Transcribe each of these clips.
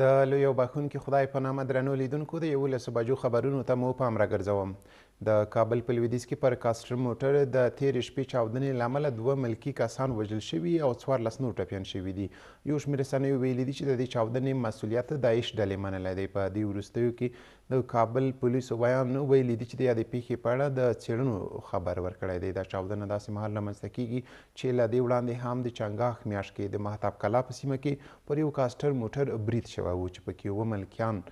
د لوی او بخښونکي خدای په نامه درنو لیدونکو د یولسو بجو خبرونو ته مو پام راګرځوم د کابل په لویدیځ کې پر کاسټر موټر د تېرې شپې چاودنې له امله دوه ملکي کسان وژل شوي او څوارلس نور ټپیان شوي دي یو شمېر رسنیو ویلي دي چې د دې چاودنې مسؤلیت داعش ډلې منلی دی په دې وروستیو کې د کابل پولیسو بیان ویلي دي چې د یادې پیښې په اړه د څېړنو خبر ورکړی دی. دا چاودنه داسې مهال رامنځته کیږي چې له دې وړاندې هم د چنګاښ میاشت کې د مهتاب کلا په سیمه کې پر یو کاسټر موټر برید شوی و چې پکې اووه ملکیان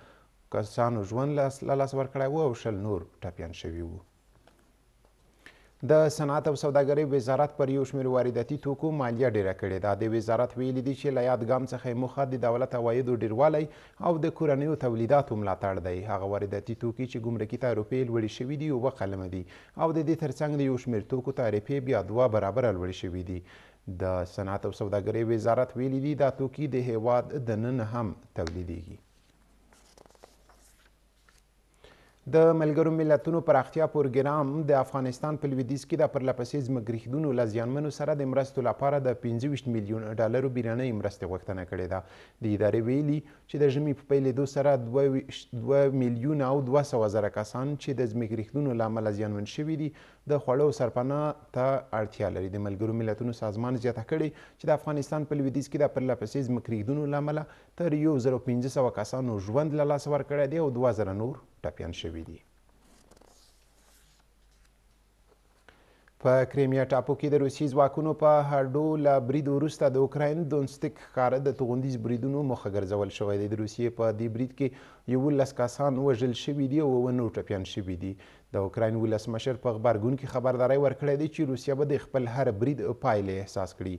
کسانو ژوند له لاسه ورکړی و او شل نور ټپیان شوي وو. د صنعت او سوداګرۍ وزارت پر یو شمېر وارداتي توکو مالیه ډېره کړې ده. دې وزارت ویلي دي چې له یاد ګام څخه یې موخه د دولت عوایدو ډېروالی او د کورنیو تولیداتو ملاتړ دی. هغه وارداتي توکي چې ګمرکي تعرفې لوړې شوي دي اووه قلمه دي او د دې ترڅنګ د یو شمېر توکو تعرفې بیا دوه برابره لوړې شوي دي. د صنعت او سوداګرۍ وزارت ویلي دي دا توکي د هېواد دننه هم تولیدېږي. د ملګرو ملتونو پراختیا پروګرام د افغانستان په لویدیځ کې د پرلپسې ځمکریښدونو له زیانمنو سره د مرستو لپاره د 25 میلیون ډالرو بیرنۍ مرستې غوښتنه کړې ده د ادارې ویلي چې د ژمي په پیلېدو سره 2 میلیون او 200 زره کسان چې د ځمکریښدونو له امله زیانمن شوي دي د خوړو سرپناه ته اړتیا لري د ملګرو ملتونو سازمان زیاته کړې چې د افغانستان په لویدیځ کې د پرلپسې ځمکریښدونو له امله تر یو زر او پنځه سوه کسانو ژوند له لاسه ورکړی دی او دوه زره نور ټپیان شوي دي. په کریمیا ټاپو کې د روسي ځواکونو په هډو له برید وروسته د اوکراین دونستیک ښکاره د توغندیز بریدونو مخه ګرځول شوی دی. د روسیې په دې برید کې یوولس کسان وژل شوي دي او اووه نور ټپیان شوي دي. د اوکراین ولسمشر په غبرګون کې خبرداری ورکړی دی چې روسیه به د خپل هر برید پایلې احساس کړي.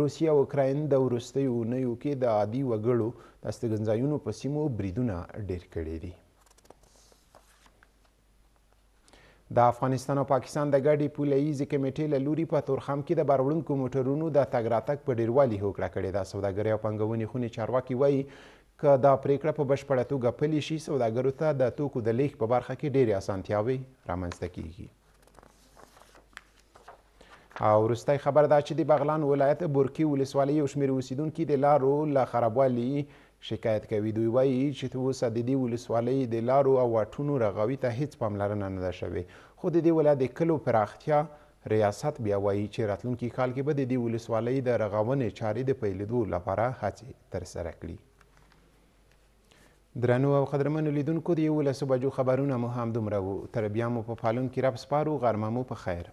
روسیه او اوکراین د وروستیو اونیو کې د عادي وګړو د استګنځایونو په سیمو بریدونه ډیر کړي دي. د افغانستان او پاکستان د ګډې پوله ییزې کمیټې له لوري په تورخم کې د باروړونکو موټرونو د تګ راتګ په ډیروالي هوکړه کړې ده. سوداګرۍ او پانګونې خونې چارواکي وایي که دا پریکړه په بشپړه توګه پلي شي، سوداګرو ته د توکو د لیږد په برخه کې ډیرې اسانتیاوې رامنځته کیږي. او وروستۍ خبر دا چې د بغلان ولایت بورکي ولسوالۍ یو شمېر اوسیدونکي د لارو له خرابوالي شکایت کوي دوی وایي چې تر اوسه د دې ولسوالۍ د لارو او واټونو رغاوي ته هیڅ پاملرنه نه ده شوې خو د دې ولایت د کلو پراختیا ریاست بیا وایي چې راتلونکي کال کې به د دې ولسوالۍ د رغاونې چارې د پیلېدو لپاره هڅې ترسره کړي درنو او قدرمنو لیدونکو د یولسو بجو خبرونه مو هم دومره وو تر بیا مو په پالونکي رب سپارو غرمه مو په خیر